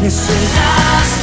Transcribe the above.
oferecer.